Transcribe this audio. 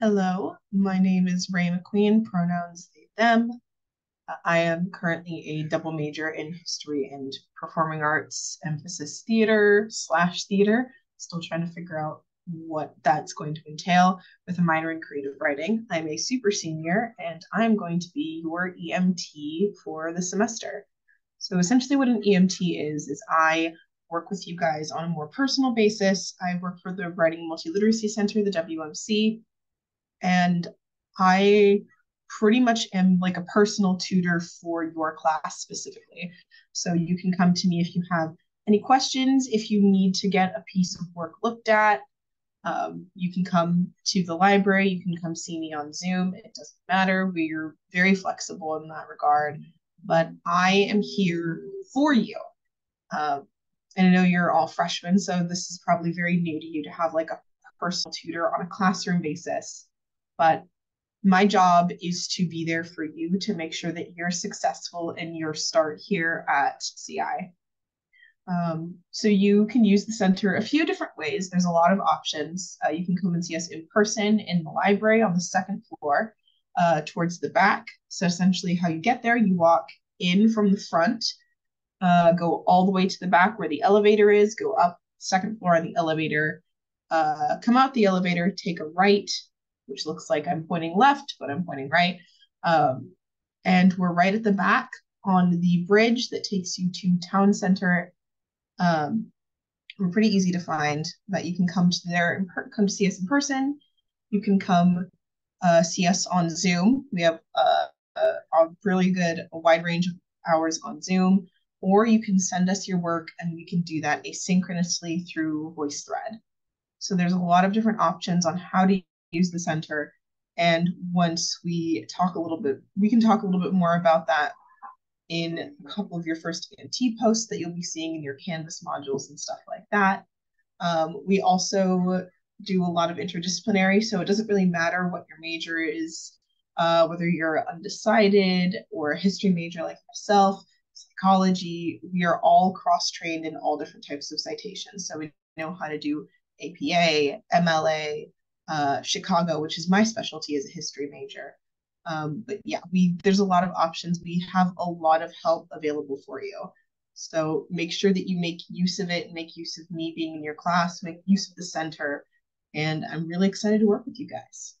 Hello, my name is Rae McQueen, pronouns they, them. Uh, I am currently a double major in history and performing arts, emphasis theater slash theater. Still trying to figure out what that's going to entail with a minor in creative writing. I'm a super senior and I'm going to be your EMT for the semester. So essentially what an EMT is, is I work with you guys on a more personal basis. I work for the Writing Multiliteracy Center, the WMC, and I pretty much am like a personal tutor for your class specifically. So you can come to me if you have any questions, if you need to get a piece of work looked at. Um, you can come to the library, you can come see me on Zoom. It doesn't matter. We're very flexible in that regard, but I am here for you. Um, and I know you're all freshmen, so this is probably very new to you to have like a personal tutor on a classroom basis but my job is to be there for you to make sure that you're successful in your start here at CI. Um, so you can use the center a few different ways. There's a lot of options. Uh, you can come and see us in person in the library on the second floor uh, towards the back. So essentially how you get there, you walk in from the front, uh, go all the way to the back where the elevator is, go up second floor on the elevator, uh, come out the elevator, take a right, which looks like I'm pointing left, but I'm pointing right. Um, and we're right at the back on the bridge that takes you to town center. Um, we're pretty easy to find, but you can come to there and come to see us in person. You can come uh, see us on Zoom. We have uh, a, a really good, a wide range of hours on Zoom, or you can send us your work and we can do that asynchronously through VoiceThread. So there's a lot of different options on how to use the center. And once we talk a little bit, we can talk a little bit more about that in a couple of your first EMT posts that you'll be seeing in your Canvas modules and stuff like that. Um, we also do a lot of interdisciplinary, so it doesn't really matter what your major is, uh, whether you're undecided or a history major like myself, psychology, we are all cross-trained in all different types of citations. So we know how to do APA, MLA, uh, Chicago, which is my specialty as a history major. Um, but yeah, we there's a lot of options. We have a lot of help available for you. So make sure that you make use of it, make use of me being in your class, make use of the center. And I'm really excited to work with you guys.